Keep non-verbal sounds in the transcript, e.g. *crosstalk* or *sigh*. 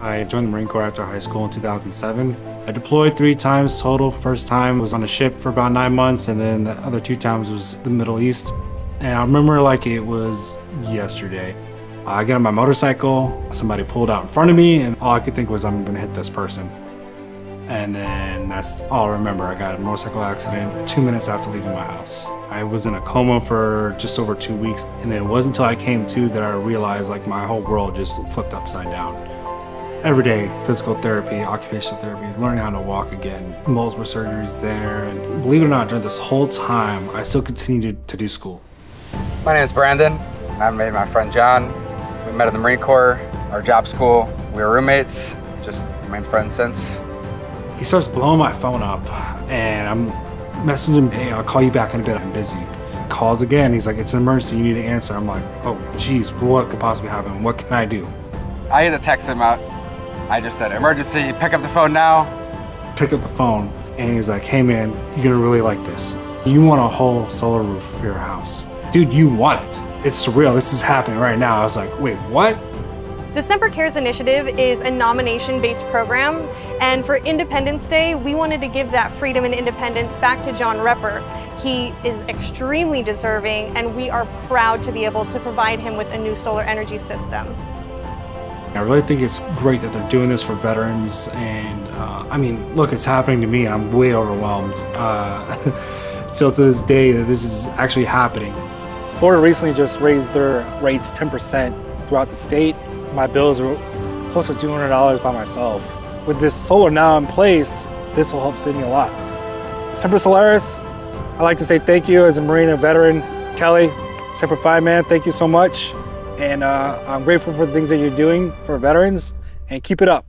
I joined the Marine Corps after high school in 2007. I deployed three times total. First time was on a ship for about nine months, and then the other two times was the Middle East. And I remember like it was yesterday. I get on my motorcycle, somebody pulled out in front of me, and all I could think was I'm gonna hit this person. And then that's all I remember. I got a motorcycle accident two minutes after leaving my house. I was in a coma for just over two weeks, and then it wasn't until I came to that I realized like my whole world just flipped upside down. Every day, physical therapy, occupational therapy, learning how to walk again, multiple surgeries there, and believe it or not, during this whole time, I still continued to do school. My name is Brandon, and I made my friend John. We met at the Marine Corps, our job school. We were roommates, just remained friends since. He starts blowing my phone up, and I'm messaging him, hey, I'll call you back in a bit, I'm busy. Calls again, he's like, it's an emergency, you need to answer. I'm like, oh, geez, what could possibly happen? What can I do? I had to text him out. I just said, emergency, pick up the phone now. Picked up the phone, and he's like, hey man, you're gonna really like this. You want a whole solar roof for your house. Dude, you want it. It's surreal, this is happening right now. I was like, wait, what? The Semper Cares initiative is a nomination-based program, and for Independence Day, we wanted to give that freedom and independence back to John Reppert. He is extremely deserving, and we are proud to be able to provide him with a new solar energy system. I really think it's great that they're doing this for veterans, and uh, I mean, look, it's happening to me, and I'm way overwhelmed. Uh, *laughs* still to this day, that this is actually happening. Florida recently just raised their rates 10% throughout the state. My bills are close to $200 by myself. With this solar now in place, this will help save me a lot. Semper Solaris, I'd like to say thank you as a Marine and veteran. Kelly, Semper Fi Man, thank you so much. And uh, I'm grateful for the things that you're doing for veterans and keep it up.